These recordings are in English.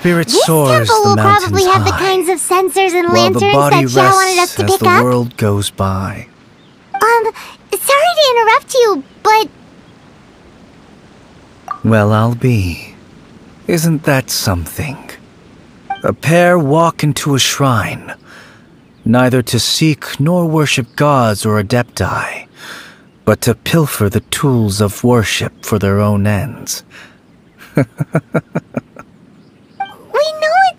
spirit This soars temple the will mountains probably have the kinds of censers and lanterns that Xiao wanted us to as pick the up. world goes by. Um, sorry to interrupt you, but Well, I'll be. Isn't that something? A pair walk into a shrine, neither to seek nor worship gods or adepti, but to pilfer the tools of worship for their own ends.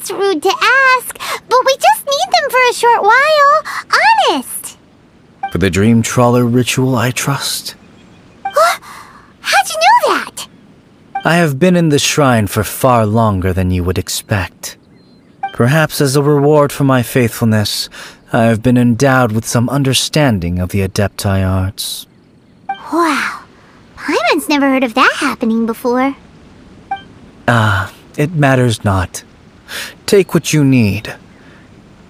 it's rude to ask, but we just need them for a short while. Honest. For the dream trawler ritual, I trust. How'd you know that? I have been in the shrine for far longer than you would expect. Perhaps as a reward for my faithfulness, I have been endowed with some understanding of the Adepti arts. Wow. Paimon's never heard of that happening before. Ah, it matters not. Take what you need.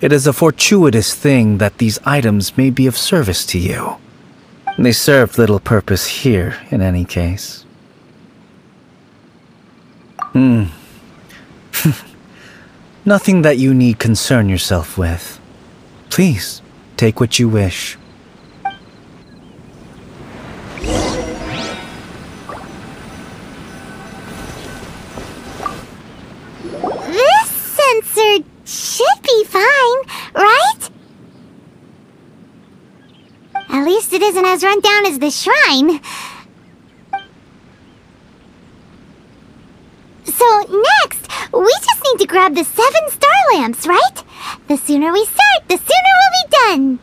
It is a fortuitous thing that these items may be of service to you. They serve little purpose here, in any case. Hmm. Nothing that you need concern yourself with. Please, take what you wish. At least it isn't as run down as the shrine. So next, we just need to grab the seven star lamps, right? The sooner we start, the sooner we'll be done.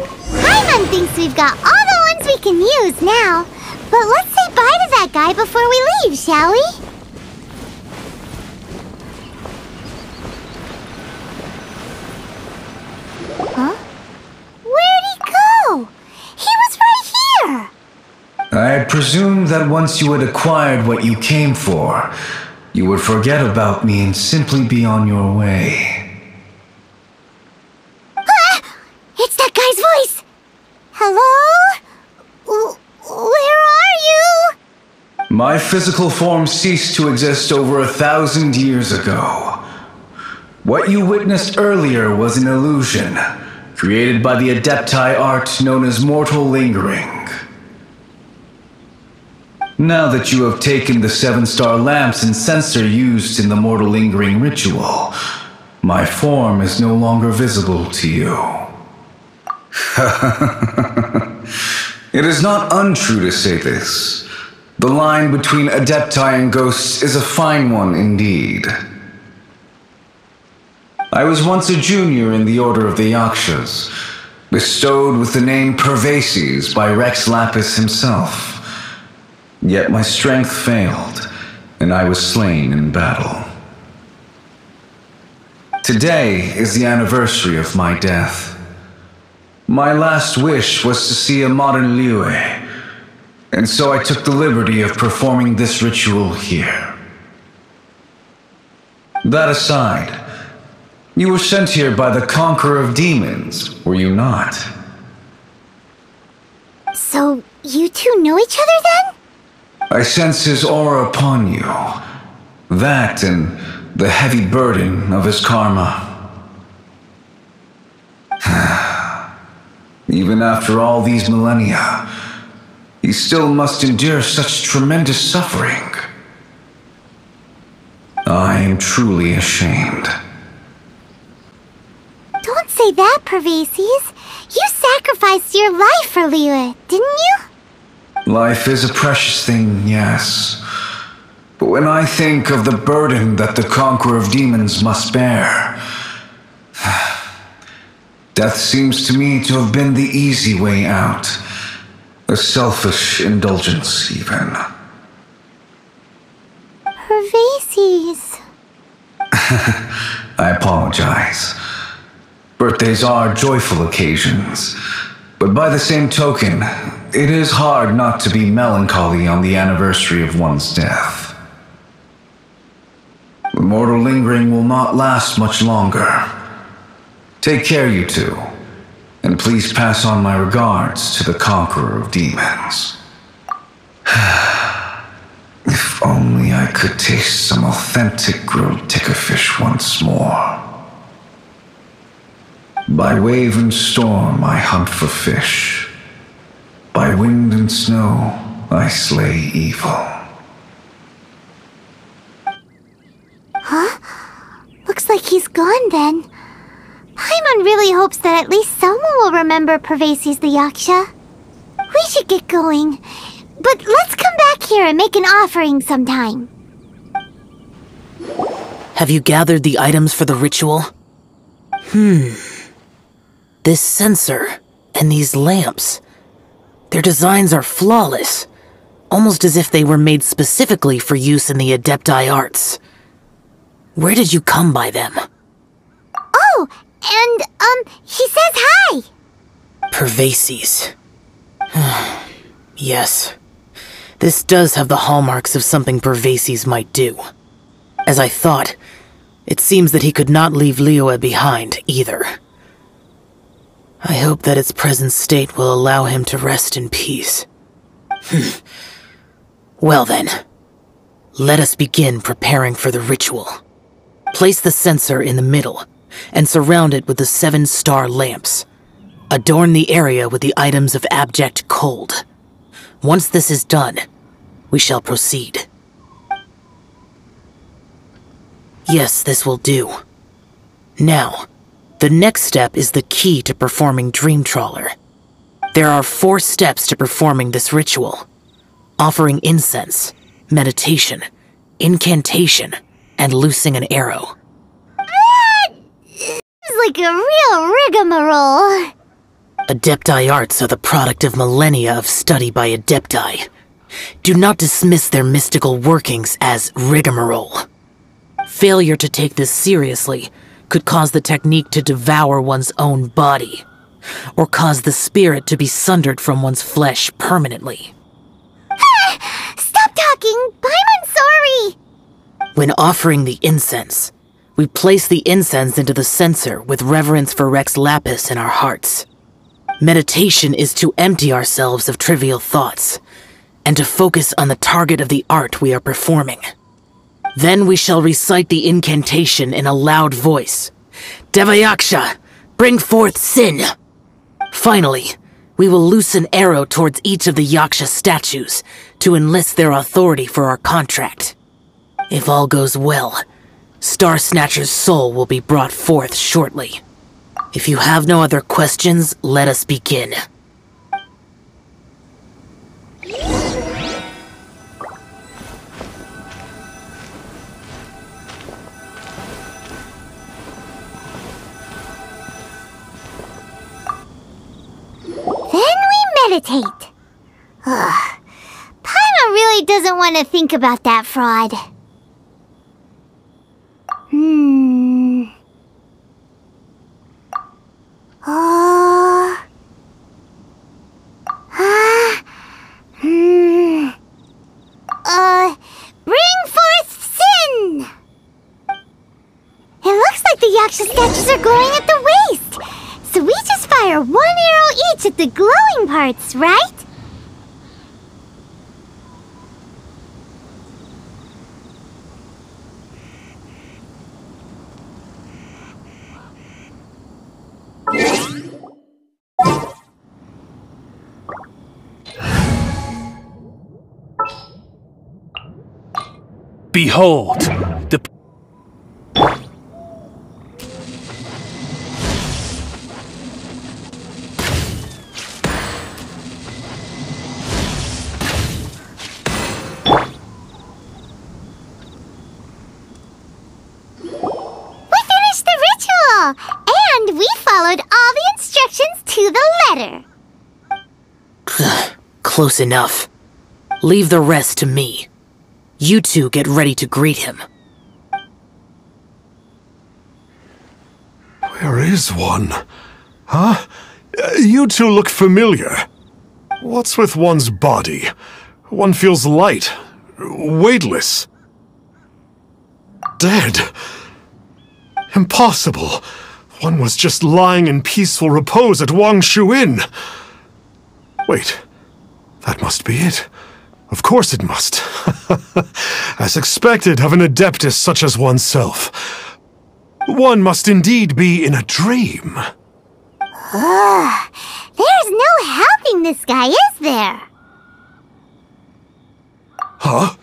Paimon thinks we've got all the ones we can use now. But let's say bye to that guy before we leave, shall we? Huh? Where'd he go? He was right here! I presume that once you had acquired what you came for, you would forget about me and simply be on your way. It's that guy's voice! Hello? W- where are you? My physical form ceased to exist over a thousand years ago. What you witnessed earlier was an illusion, created by the Adepti art known as mortal lingering. Now that you have taken the seven star lamps and censer used in the mortal lingering ritual, my form is no longer visible to you. It is not untrue to say this. The line between Adepti and ghosts is a fine one indeed. I was once a junior in the Order of the Yakshas, bestowed with the name Pervases by Rex Lapis himself. Yet my strength failed, and I was slain in battle. Today is the anniversary of my death. My last wish was to see a modern Liyue, and so I took the liberty of performing this ritual here. That aside, you were sent here by the Conqueror of Demons, were you not? So, you two know each other then? I sense his aura upon you. That and the heavy burden of his karma. Even after all these millennia, he still must endure such tremendous suffering. I am truly ashamed. Don't say that, Pervases. You sacrificed your life for Liyue, didn't you? Life is a precious thing, yes. But when I think of the burden that the Conqueror of Demons must bear, Death seems to me to have been the easy way out. A selfish indulgence, even. Pervases. I apologize. Birthdays are joyful occasions, but by the same token, it is hard not to be melancholy on the anniversary of one's death. The mortal lingering will not last much longer. Take care, you two, and please pass on my regards to the conqueror of demons. if only I could taste some authentic grilled tiger fish once more. By wave and storm I hunt for fish. By wind and snow I slay evil. Huh? Looks like he's gone then. Paimon really hopes that at least someone will remember Pervases the Yaksha. We should get going. But let's come back here and make an offering sometime. Have you gathered the items for the ritual? Hmm. This censer and these lamps. Their designs are flawless, almost as if they were made specifically for use in the Adepti arts. Where did you come by them? Oh, and, um, he says hi! Pervases. yes. This does have the hallmarks of something Pervases might do. As I thought, it seems that he could not leave Liyue behind either. I hope that its present state will allow him to rest in peace. Hmm. well then, let us begin preparing for the ritual. Place the censer in the middle and surround it with the seven star lamps. Adorn the area with the items of abject cold. Once this is done, we shall proceed. Yes, this will do. Now, the next step is the key to performing Dream Trawler. There are four steps to performing this ritual offering incense, meditation, incantation, and loosing an arrow. It's like a real rigmarole. Adepti arts are the product of millennia of study by Adepti. Do not dismiss their mystical workings as rigmarole. Failure to take this seriously could cause the technique to devour one's own body, or cause the spirit to be sundered from one's flesh permanently. Stop talking! I'm sorry! When offering the incense, we place the incense into the censer with reverence for Rex Lapis in our hearts. Meditation is to empty ourselves of trivial thoughts and to focus on the target of the art we are performing. Then we shall recite the incantation in a loud voice. Devayaksha, bring forth sin! Finally, we will loose an arrow towards each of the Yaksha statues to enlist their authority for our contract. If all goes well, Star Snatcher's soul will be brought forth shortly. If you have no other questions, let us begin. Then we meditate. Ugh. Paimon really doesn't want to think about that fraud. Hmm. Oh. Ah. Hmm. Bring forth sin! It looks like the Yaksha statues are glowing at the waist. So we just fire one arrow each at the glowing parts, right? Behold, the... ritual, And we followed all the instructions to the letter. Close enough. Leave the rest to me. You two get ready to greet him. Where is one? Huh? Uh, You two look familiar. What's with one's body? One feels light, weightless. Dead. Impossible. One was just lying in peaceful repose at Wang Shu Inn. Wait, that must be it. Of course it must. as expected of an adeptus such as oneself. One must indeed be in a dream. Ah, there's no helping this guy, is there? Huh?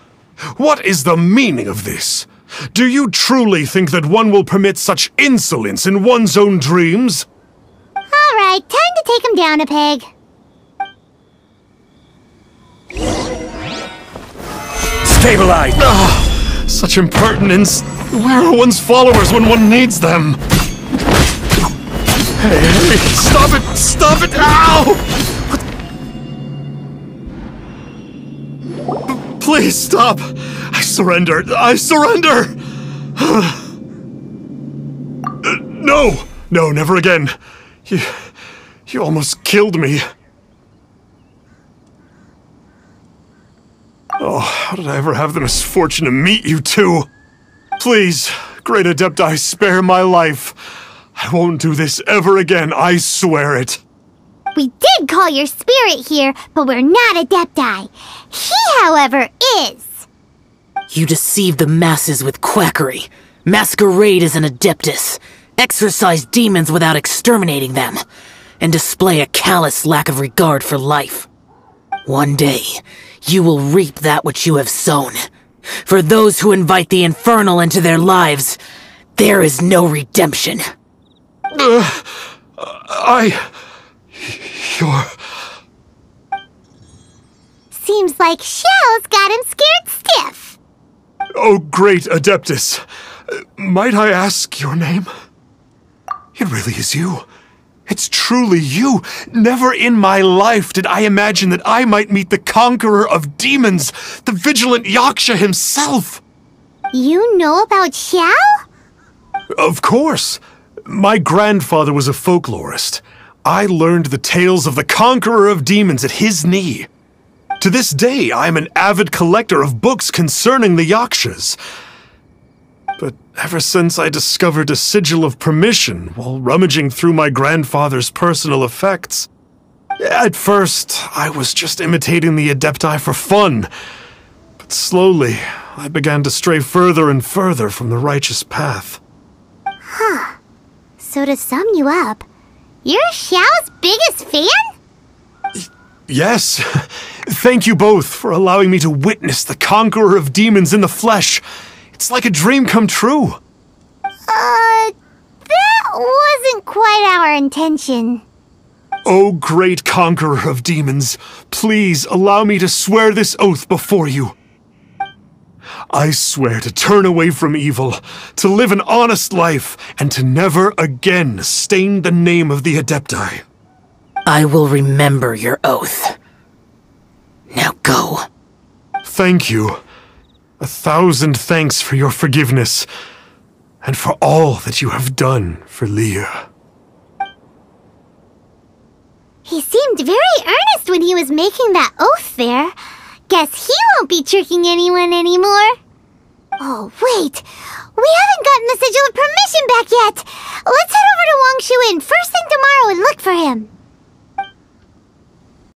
What is the meaning of this? Do you truly think that one will permit such insolence in one's own dreams? Alright, time to take him down a peg. Stabilize! Ah, such impertinence! Where are one's followers when one needs them? Hey, hey, stop it! Stop it! Ow! What? Please stop! I surrender! I surrender! No! No, never again. You. You almost killed me. Oh, how did I ever have the misfortune to meet you two? Please, Great Adepti, spare my life. I won't do this ever again, I swear it. We did call your spirit here, but we're not Adepti. He, however, is. You deceive the masses with quackery, masquerade as an adeptus, exorcise demons without exterminating them, and display a callous lack of regard for life. One day, you will reap that which you have sown. For those who invite the infernal into their lives, there is no redemption. I. You're. Seems like Xiao's got him scared stiff. Oh, great Adeptus. Uh, Might I ask your name? It really is you. It's truly you. Never in my life did I imagine that I might meet the conqueror of demons, the vigilant Yaksha himself. You know about Xiao? Of course. My grandfather was a folklorist. I learned the tales of the conqueror of demons at his knee. To this day, I am an avid collector of books concerning the Yakshas. But ever since I discovered a sigil of permission while rummaging through my grandfather's personal effects, at first I was just imitating the Adepti for fun. But slowly, I began to stray further and further from the righteous path. Huh. So to sum you up, you're Xiao's biggest fan? Yes. Thank you both for allowing me to witness the conqueror of demons in the flesh. It's like a dream come true. Uh, that wasn't quite our intention. O great conqueror of demons, please allow me to swear this oath before you. I swear to turn away from evil, to live an honest life, and to never again stain the name of the Adepti. I will remember your oath. Now go. Thank you. A thousand thanks for your forgiveness, and for all that you have done for Liyue. He seemed very earnest when he was making that oath there. Guess he won't be tricking anyone anymore. Oh, wait. We haven't gotten the sigil of permission back yet. Let's head over to Wangshu Inn first thing tomorrow and look for him.